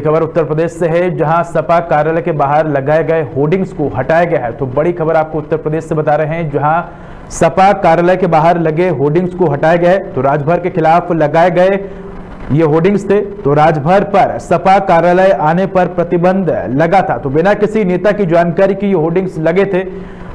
खबर उत्तर प्रदेश से है, जहाँ सपा कार्यालय के बाहर लगाए गए होर्डिंग्स को हटाया गया है। तो बड़ी खबर आपको उत्तर प्रदेश से बता रहे हैं, जहाँ सपा कार्यालय के बाहर लगे होर्डिंग्स को हटाया गया है तो राजभर के खिलाफ लगाए गए ये होर्डिंग्स थे। तो राजभर पर सपा कार्यालय आने पर प्रतिबंध लगा था। तो बिना किसी नेता की जानकारी के ये होर्डिंग्स लगे थे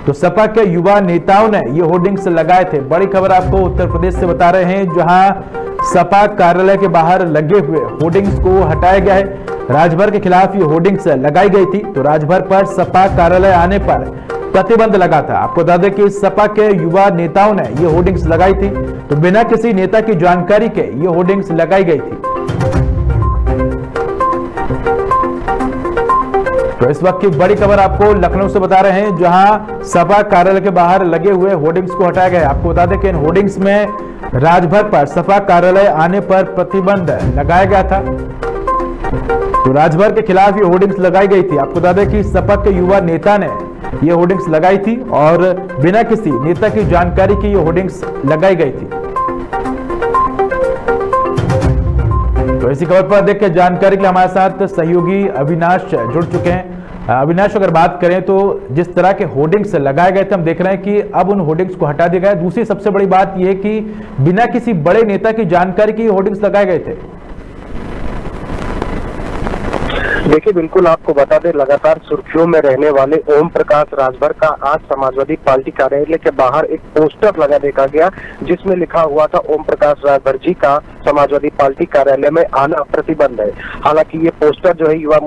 तो सपा के युवा नेताओं ने ये होर्डिंग्स लगाए थे। बड़ी खबर आपको उत्तर प्रदेश से बता रहे हैं, जहाँ सपा कार्यालय के बाहर लगे हुए होर्डिंग्स को हटाया गया है। राजभर के खिलाफ ये होर्डिंग्स लगाई गई थी तो राजभर पर सपा कार्यालय आने पर प्रतिबंध लगा था। आपको बता दें कि सपा के युवा नेताओं ने ये होर्डिंग्स लगाई थी तो बिना किसी नेता की जानकारी के ये होर्डिंग्स लगाई गई थी। तो इस वक्त की बड़ी खबर आपको लखनऊ से बता रहे हैं, जहाँ सपा कार्यालय के बाहर लगे हुए होर्डिंग्स को हटाया गया। आपको बता दें कि इन होर्डिंग्स में राजभर पर सपा कार्यालय आने पर प्रतिबंध लगाया गया था। तो राजभर के खिलाफ ये होर्डिंग्स लगाई गई थी। आपको बता दें कि सपा के युवा नेता ने ये होर्डिंग्स लगाई थी और बिना किसी नेता की जानकारी की ये होर्डिंग्स लगाई गई थी। तो इसी खबर पर देख के जानकारी के लिए हमारे साथ सहयोगी अविनाश जुड़ चुके हैं। अविनाश, अगर बात करें तो जिस तरह के होर्डिंग्स लगाए गए थे, हम देख रहे हैं कि अब उन होर्डिंग्स को हटा दिया गया दूसरी सबसे बड़ी बात यह कि बिना किसी बड़े नेता की जानकारी की होर्डिंग्स लगाए गए थे। देखिए, बिल्कुल आपको बता दें, लगातार सुर्खियों में रहने वाले ओम प्रकाश राजभर का आज समाजवादी पार्टी कार्यालय के बाहर एक पोस्टर लगा देखा गया, जिसमें लिखा हुआ था, ओम प्रकाश राजभर जी का समाजवादी पार्टी कार्यालय में आना प्रतिबंध है। हालाँकि ये पोस्टर जो है, युवा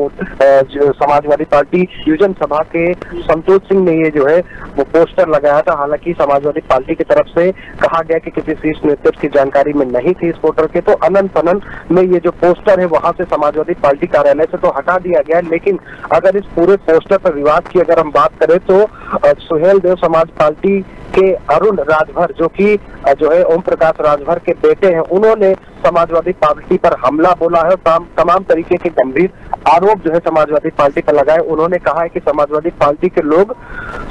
जो समाजवादी पार्टी युजन सभा के संतोष सिंह ने ये जो है, वो पोस्टर लगाया था। हालाँकि समाजवादी पार्टी की तरफ़ से कहा गया कि किसी शीर्ष नेतृत्व की जानकारी में नहीं थी इस पोस्टर के तो अनंत फनन में ये जो पोस्टर है, वहाँ से समाजवादी पार्टी कार्यालय से तो हटा दिया गया लेकिन अगर इस पूरे पोस्टर पर विवाद की अगर हम बात करें तो सुहेल देव समाज पार्टी के अरुण राजभर, जो कि जो है ओम प्रकाश राजभर के बेटे हैं, उन्होंने समाजवादी पार्टी पर हमला बोला है और तमाम तरीके के गंभीर आरोप जो है समाजवादी पार्टी पर लगाए। उन्होंने कहा है कि समाजवादी पार्टी के लोग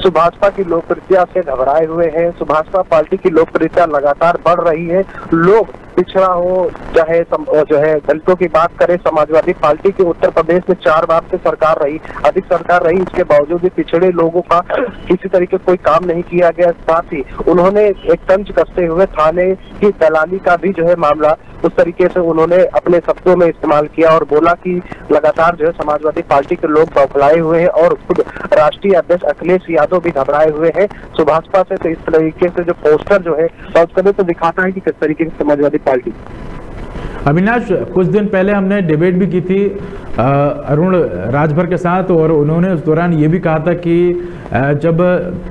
सुभाषपा की लोकप्रियता से घबराए हुए हैं। सुभाषपा पार्टी की लोकप्रियता लगातार बढ़ रही है। लोग पिछड़ा हो, चाहे जो है, दलितों की बात करें, समाजवादी पार्टी की उत्तर प्रदेश में चार बार से सरकार रही, अधिक सरकार रही, इसके बावजूद भी पिछड़े लोगों का किसी तरीके कोई काम नहीं किया गया। साथ ही उन्होंने एक तंज कसते हुए थाने की दलाली का भी जो है मामला उस तरीके से उन्होंने अपने शब्दों में इस्तेमाल किया और बोला कि लगातार जो है समाजवादी पार्टी के लोग बौखलाए हुए हैं और खुद राष्ट्रीय अध्यक्ष अखिलेश यादव भी घबराए हुए हैं। सुभाषपा से तो इस तरीके से जो पोस्टर जो है सर्च तो दिखाता है कि किस तरीके से समाजवादी पार्टी। अविनाश, कुछ दिन पहले हमने डिबेट भी की थी अरुण राजभर के साथ और उन्होंने उस दौरान ये भी कहा था कि जब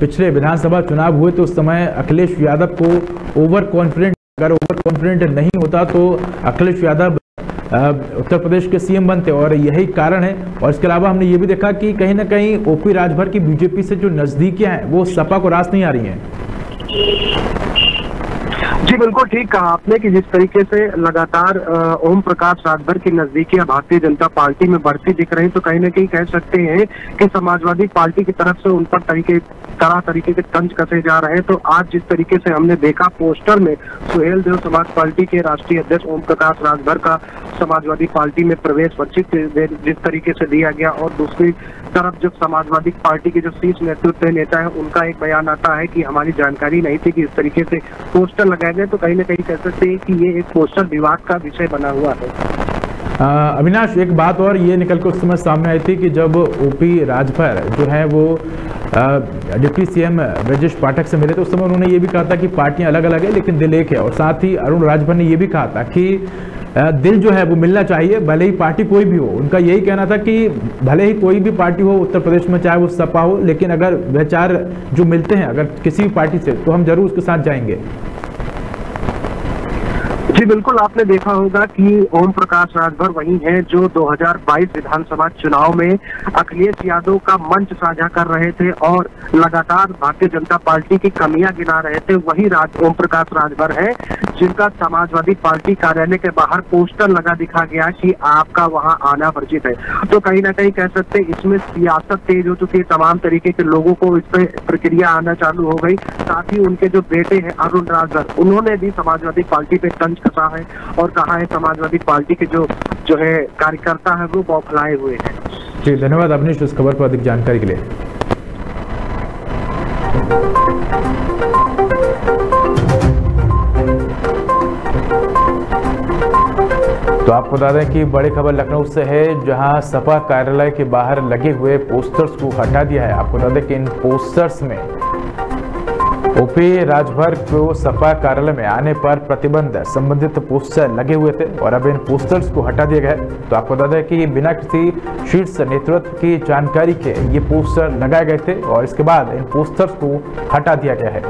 पिछले विधानसभा चुनाव हुए तो उस समय अखिलेश यादव को ओवर कॉन्फिडेंट अगर कॉन्फिडेंट नहीं होता तो अखिलेश यादव उत्तर प्रदेश के सीएम बनते और यही कारण है। और इसके अलावा हमने ये भी देखा कि कहीं ना कहीं ओपी राजभर की बीजेपी से जो नजदीकियाँ हैं, वो सपा को रास नहीं आ रही हैं। जी, बिल्कुल ठीक कहा आपने कि जिस तरीके से लगातार ओम प्रकाश राजभर की नजदीकी भारतीय जनता पार्टी में बढ़ती दिख रही तो कहीं ना कहीं कह सकते हैं कि समाजवादी पार्टी की तरफ़ से उन पर तरीके तरह तरीके के तंज कसे जा रहे हैं तो आज जिस तरीके से हमने देखा पोस्टर में, सुहेल देव समाज पार्टी के राष्ट्रीय अध्यक्ष ओम प्रकाश राजभर का समाजवादी पार्टी में प्रवेश वंचित जिस तरीके से दिया गया, और दूसरी तरफ़ जब समाजवादी पार्टी के जो शीर्ष नेतृत्व नेता है, उनका एक बयान आता है कि हमारी जानकारी नहीं थी कि इस तरीके से पोस्टर लगाए गया तो कहीं ना कहीं कह सकते हैं कि ये एक पोस्टर विवाद का विषय बना हुआ है। अविनाश, एक बात और ये निकल कर उस समय सामने आई थी कि जब ओपी राजभर जो है वो डिप्टी सीएम ब्रजेश पाठक से मिले तो उस समय उन्होंने ये भी कहा था कि पार्टियाँ अलग अलग है, लेकिन दिल एक है। और साथ ही अरुण राजभर ने यह भी कहा था कि दिल जो है वो मिलना चाहिए, भले ही पार्टी कोई भी हो। उनका यही कहना था कि भले ही कोई भी पार्टी हो, उत्तर प्रदेश में चाहे वो सपा हो, लेकिन अगर विचार जो मिलते हैं, अगर किसी भी पार्टी से तो हम ज़रूर उसके साथ जाएँगे। जी, बिल्कुल आपने देखा होगा कि ओम प्रकाश राजभर वही है जो 2022 विधानसभा चुनाव में अखिलेश यादव का मंच साझा कर रहे थे और लगातार भारतीय जनता पार्टी की कमियाँ गिना रहे थे। वही राज, ओम प्रकाश राजभर है, जिनका समाजवादी पार्टी कार्यालय के बाहर पोस्टर लगा दिखा गया कि आपका वहाँ आना वर्जित है। तो कहीं ना कहीं कह सकते इसमें सियासत तेज हो चुकी है। तमाम तरीके के लोगों को इस पर प्रक्रिया आना चालू हो गई। साथ ही उनके जो बेटे हैं अरुण राजभर उन्होंने भी समाजवादी पार्टी पे तंज कसा है और कहा है समाजवादी पार्टी के जो जो है कार्यकर्ता है वो बौखलाए हुए हैं। जी, धन्यवाद अवनीश इस खबर पर अधिक जानकारी के लिए। तो आपको बता दें कि बड़ी खबर लखनऊ से है, जहाँ सपा कार्यालय के बाहर लगे हुए पोस्टर्स को हटा दिया है। आपको बता दें कि इन पोस्टर्स में ओपी राजभर को सपा कार्यालय में आने पर प्रतिबंध संबंधित पोस्टर लगे हुए थे और अब इन पोस्टर्स को हटा दिया गया तो आपको बता दें कि बिना किसी शीर्ष नेतृत्व की जानकारी के ये पोस्टर लगाए गए थे और इसके बाद इन पोस्टर्स को हटा दिया गया है।